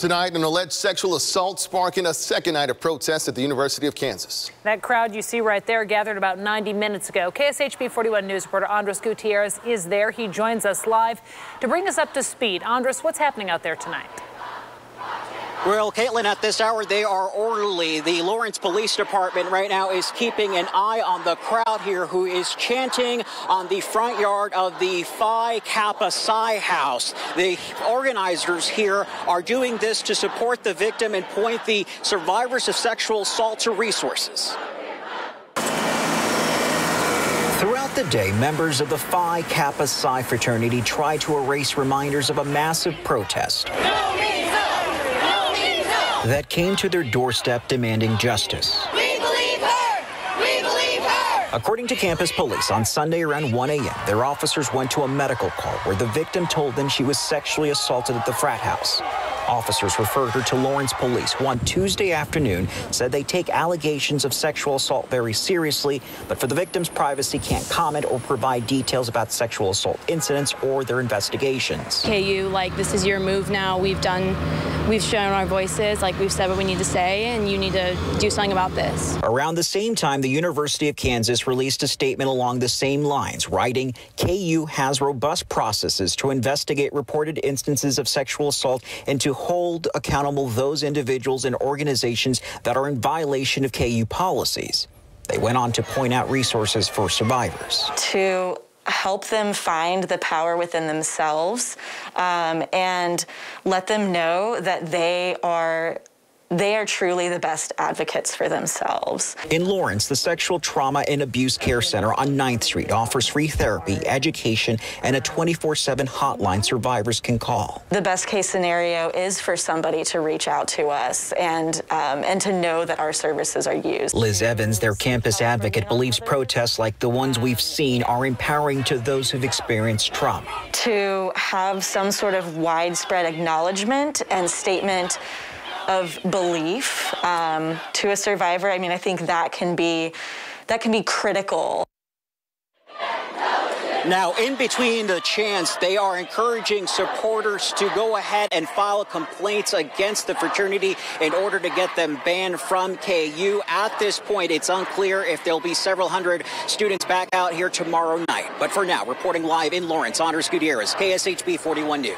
Tonight, an alleged sexual assault sparking a second night of protests at the University of Kansas. That crowd you see right there gathered about 90 minutes ago. KSHB 41 News reporter Andres Gutierrez is there. He joins us live to bring us up to speed. Andres, what's happening out there tonight? Well, Caitlin, at this hour, they are orderly. The Lawrence Police Department right now is keeping an eye on the crowd here who is chanting on the front yard of the Phi Kappa Psi house. The organizers here are doing this to support the victim and point the survivors of sexual assault to resources. Throughout the day, members of the Phi Kappa Psi fraternity tried to erase reminders of a massive protest. No! That came to their doorstep demanding justice. We believe her! We believe her! According to campus police, on Sunday around 1 a.m., their officers went to a medical call where the victim told them she was sexually assaulted at the frat house. Officers referred her to Lawrence Police one Tuesday afternoon, said they take allegations of sexual assault very seriously, but for the victim's privacy can't comment or provide details about sexual assault incidents or their investigations. KU, like, this is your move now. We've done, we've shown our voices, like, we've said what we need to say, and you need to do something about this. Around the same time, the University of Kansas released a statement along the same lines, writing, KU has robust processes to investigate reported instances of sexual assault and to hold accountable those individuals and organizations that are in violation of KU policies. They went on to point out resources for survivors. To help them find the power within themselves um, and let them know that they are they are truly the best advocates for themselves. In Lawrence, the Sexual Trauma and Abuse Care Center on 9th Street offers free therapy, education, and a 24 7 hotline survivors can call. The best case scenario is for somebody to reach out to us and, um, and to know that our services are used. Liz Evans, their campus advocate, believes protests like the ones we've seen are empowering to those who've experienced trauma. To have some sort of widespread acknowledgement and statement of belief um, to a survivor, I mean, I think that can be that can be critical. Now, in between the chants, they are encouraging supporters to go ahead and file complaints against the fraternity in order to get them banned from KU. At this point, it's unclear if there'll be several hundred students back out here tomorrow night. But for now, reporting live in Lawrence, Andres Gutierrez, KSHB 41 News.